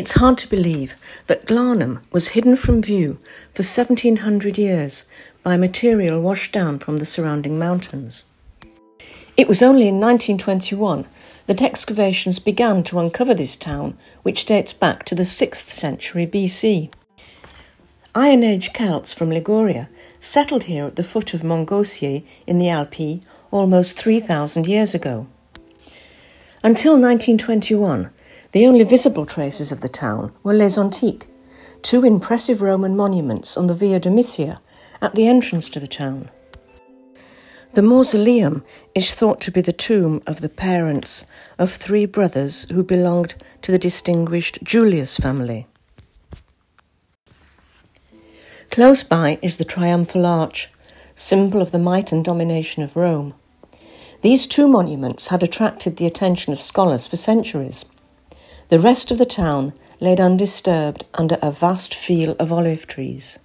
It's hard to believe that Glanum was hidden from view for 1700 years by material washed down from the surrounding mountains. It was only in 1921 that excavations began to uncover this town, which dates back to the 6th century BC. Iron Age Celts from Liguria settled here at the foot of Mont Gaussier in the Alpilles almost 3,000 years ago. Until 1921, the only visible traces of the town were Les Antiques, two impressive Roman monuments on the Via Domitia at the entrance to the town. The mausoleum is thought to be the tomb of the parents of three brothers who belonged to the distinguished Julius family. Close by is the Triumphal Arch, symbol of the might and domination of Rome. These two monuments had attracted the attention of scholars for centuries. The rest of the town laid undisturbed under a vast field of olive trees.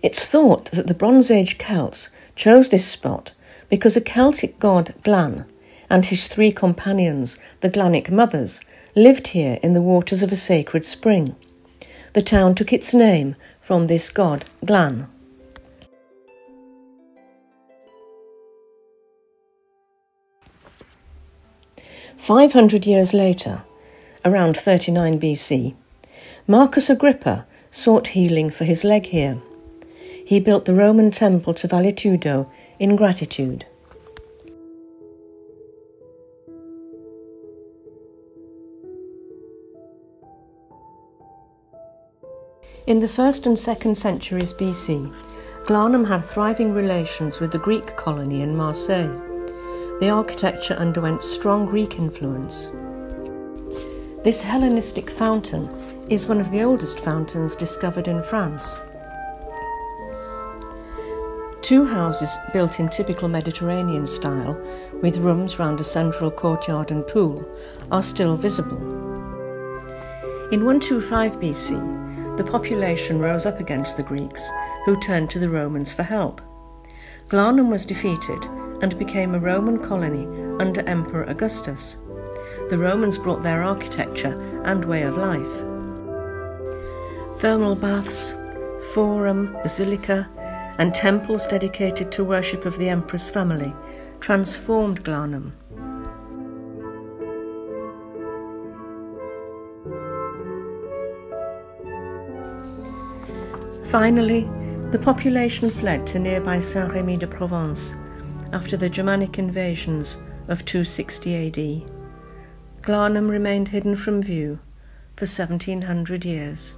It's thought that the Bronze Age Celts chose this spot because a Celtic god, Glan, and his three companions, the Glanic mothers, lived here in the waters of a sacred spring. The town took its name from this god, Glan. Five hundred years later, around 39 BC, Marcus Agrippa sought healing for his leg here he built the Roman temple to Valetudo in gratitude. In the 1st and 2nd centuries BC, Glanum had thriving relations with the Greek colony in Marseille. The architecture underwent strong Greek influence. This Hellenistic fountain is one of the oldest fountains discovered in France. Two houses built in typical Mediterranean style, with rooms round a central courtyard and pool, are still visible. In 125 BC, the population rose up against the Greeks, who turned to the Romans for help. Glanum was defeated and became a Roman colony under Emperor Augustus. The Romans brought their architecture and way of life. Thermal baths, forum, basilica, and temples dedicated to worship of the Empress family transformed Glanum. Finally, the population fled to nearby Saint Remy de Provence after the Germanic invasions of 260 AD. Glanum remained hidden from view for 1700 years.